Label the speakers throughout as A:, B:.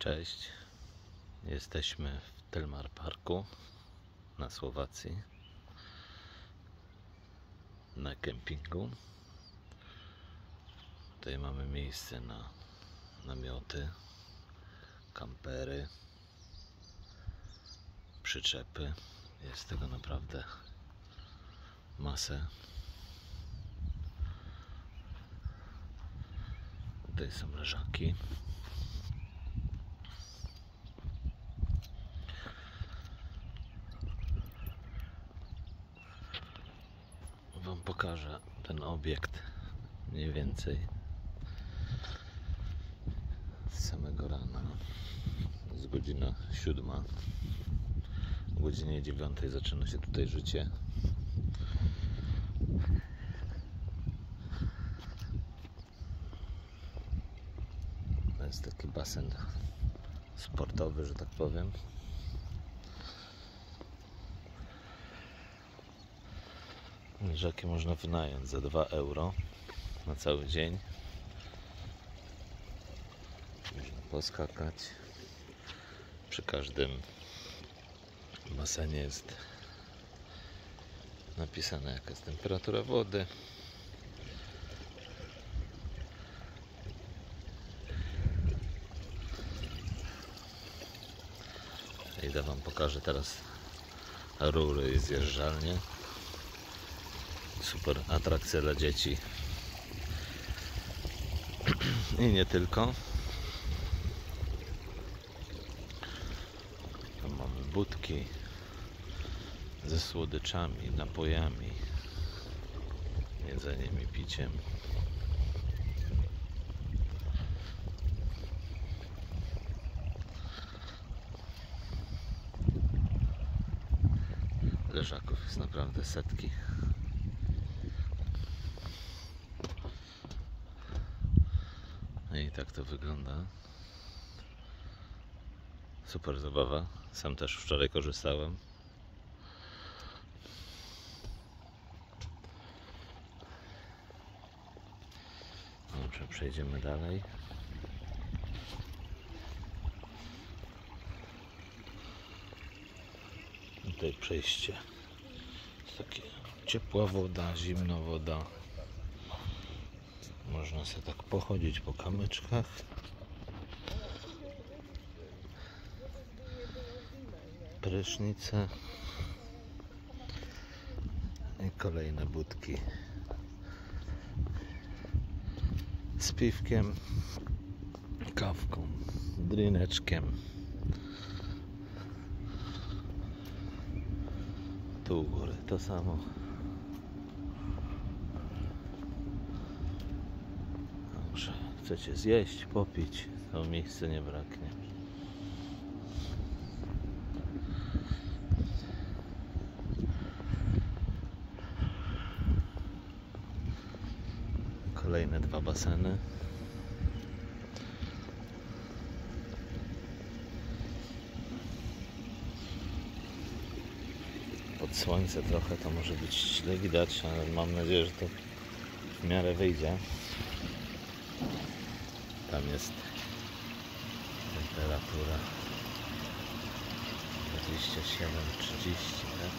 A: Cześć. Jesteśmy w Telmar Parku na Słowacji. Na kempingu. Tutaj mamy miejsce na namioty, kampery, przyczepy. Jest tego naprawdę masę. Tutaj są leżaki. Wam pokażę ten obiekt mniej więcej z samego rana. Jest godzina siódma. O godzinie dziewiątej zaczyna się tutaj życie. To jest taki basen sportowy, że tak powiem. Leżaki można wynająć za 2 euro na cały dzień. Można poskakać. Przy każdym basenie jest napisane jaka jest temperatura wody. Idę Wam pokażę teraz rury i zjeżdżalnie super atrakcja dla dzieci i nie tylko. Tam mamy budki ze słodyczami, napojami jedzeniem i piciem. Leżaków jest naprawdę setki No i tak to wygląda. Super zabawa. Sam też wczoraj korzystałem. Dobrze, przejdziemy dalej. Tutaj przejście. Jest takie ciepła woda, zimna woda. Można sobie tak pochodzić po kamyczkach. Prysznice. I kolejne budki. Z piwkiem, kawką, drineczkiem. Tu u góry to samo. Także chcecie zjeść, popić, to miejsce nie braknie. Kolejne dwa baseny. Pod słońce trochę to może być źle widać, ale mam nadzieję, że to w miarę wyjdzie. Tam jest temperatura 27-30, tak?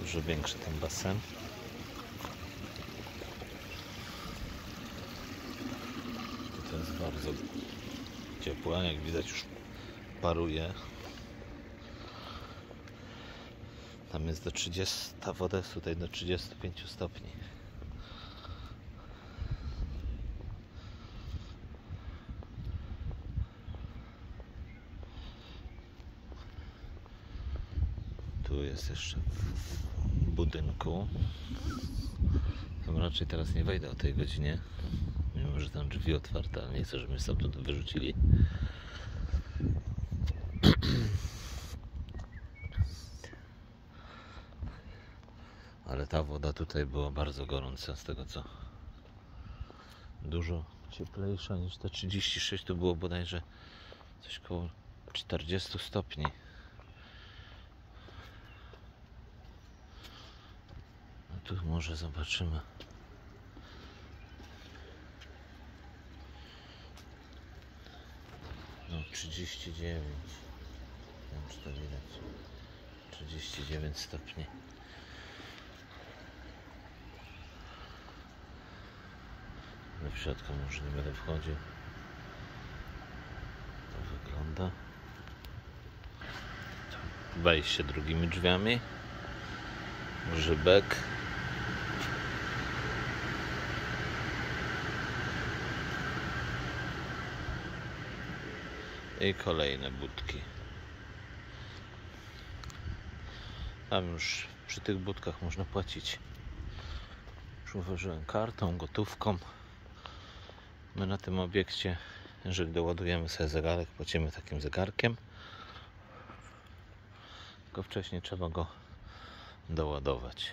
A: Dużo większy ten basen. To jest bardzo ciepła, jak widać już paruje. Tam jest do 30, ta woda jest tutaj do 35 stopni. Tu jest jeszcze w budynku. Tam raczej teraz nie wejdę o tej godzinie. Mimo, że tam drzwi otwarte, ale nie chcę, żeby mnie stamtąd wyrzucili. Ale ta woda tutaj była bardzo gorąca, z tego co dużo cieplejsza niż te 36, to było bodajże coś koło 40 stopni. Tu może zobaczymy. 39. Nie wiem, czy to widać. 39 stopni. Do środka może nie będę wchodził. To wygląda. Wejście drugimi drzwiami. Grzybek. I kolejne budki. Tam już przy tych budkach można płacić. Już uważałem kartą, gotówką. My na tym obiekcie, jeżeli doładujemy sobie zegarek, płacimy takim zegarkiem. Tylko wcześniej trzeba go doładować.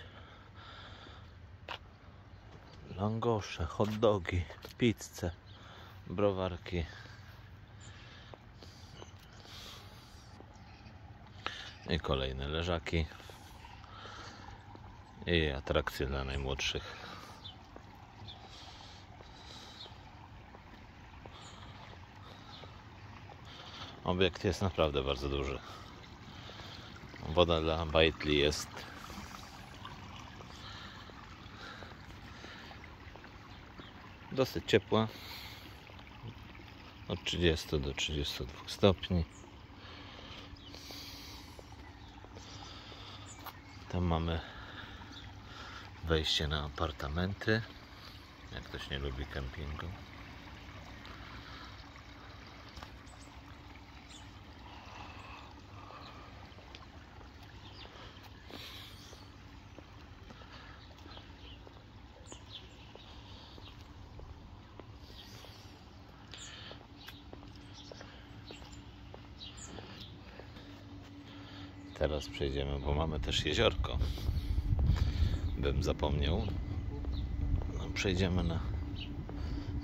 A: Langosze, hot dogi, pizze, browarki. I kolejne leżaki. I atrakcje dla najmłodszych. Obiekt jest naprawdę bardzo duży. Woda dla bajtli jest dosyć ciepła. Od 30 do 32 stopni. Tam mamy wejście na apartamenty. Jak ktoś nie lubi kempingu. Teraz przejdziemy, bo mamy też jeziorko. Bym zapomniał. No, przejdziemy na,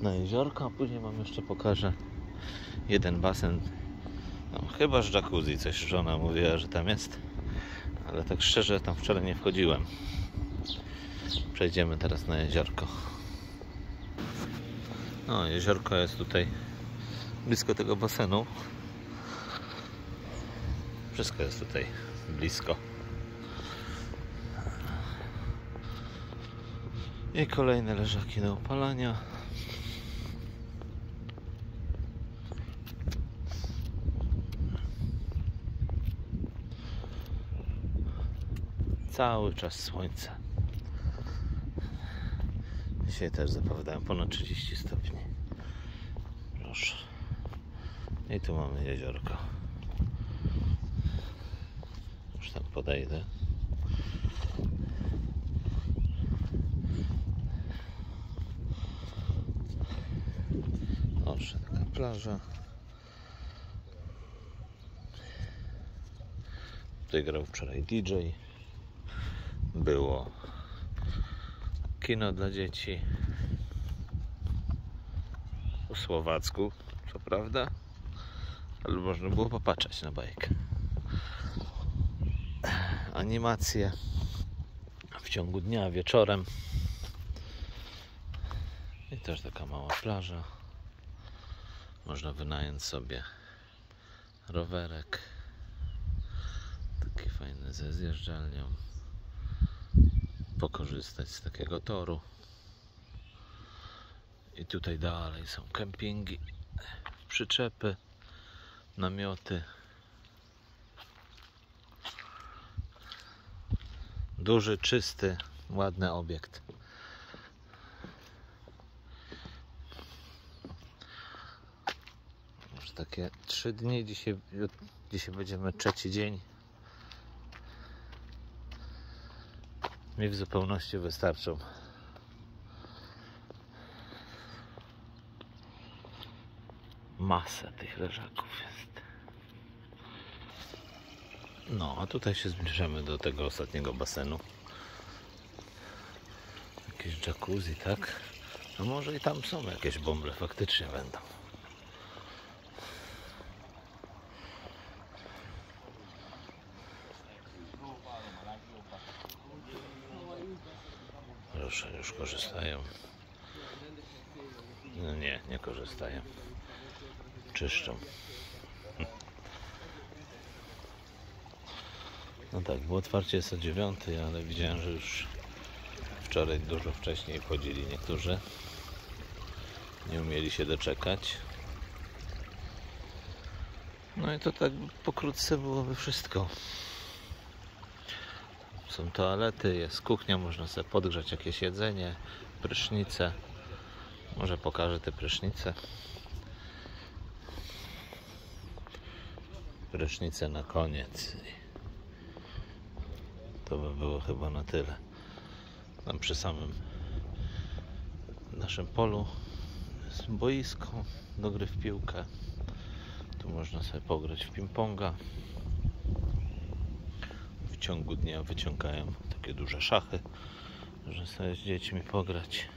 A: na jeziorko, a później Wam jeszcze pokażę jeden basen. No, chyba z jacuzzi, coś żona mówiła, że tam jest. Ale tak szczerze, tam wczoraj nie wchodziłem. Przejdziemy teraz na jeziorko. No, jeziorko jest tutaj blisko tego basenu. Wszystko jest tutaj blisko. I kolejne leżaki do opalania. Cały czas słońce. Dzisiaj też zapowiadają ponad 30 stopni. Proszę. I tu mamy jeziorko. Już tam podejdę. Proszę, taka plaża. Tutaj grał wczoraj DJ. Było kino dla dzieci. Po słowacku, co prawda, ale można było popatrzeć na bajkę animacje w ciągu dnia, wieczorem. I też taka mała plaża. Można wynająć sobie rowerek. Taki fajny ze zjeżdżalnią. Pokorzystać z takiego toru. I tutaj dalej są kempingi, przyczepy, namioty. Duży, czysty, ładny obiekt. Już takie trzy dni. Dzisiaj, dzisiaj będziemy trzeci dzień. Mi w zupełności wystarczą. Masa tych leżaków jest. No, a tutaj się zbliżamy do tego ostatniego basenu. Jakieś jacuzzi, tak? A może i tam są jakieś bąble, faktycznie będą. Proszę, już korzystają. No nie, nie korzystają. Czyszczą. No tak, bo otwarcie jest o 9, ale widziałem, że już wczoraj dużo wcześniej wchodzili niektórzy. Nie umieli się doczekać. No i to tak pokrótce byłoby wszystko. Są toalety, jest kuchnia, można sobie podgrzać jakieś jedzenie, prysznice. Może pokażę te prysznice. Prysznice na koniec. To by było chyba na tyle. Tam przy samym naszym polu jest boisko do gry w piłkę. Tu można sobie pograć w ping-ponga. W ciągu dnia wyciągają takie duże szachy, że sobie z dziećmi pograć.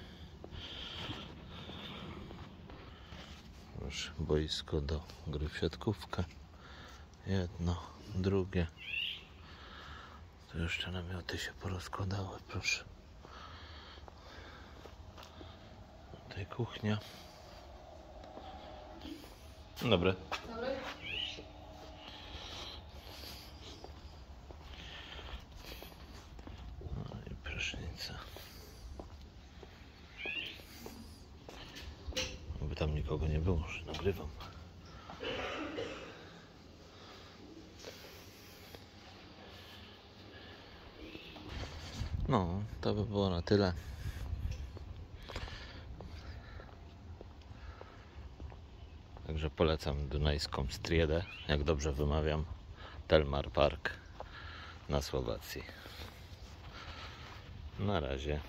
A: Już boisko do gry w siatkówkę. Jedno, drugie. Tu jeszcze namioty się porozkładały, proszę. Tutaj kuchnia. Dzień Dobry. No i prysznica. By tam nikogo nie było, że nagrywam. No, to by było na tyle. Także polecam Dunajską Striedę, jak dobrze wymawiam, Telmar Park na Słowacji. Na razie.